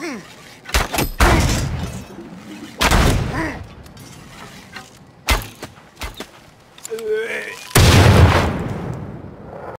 Uh.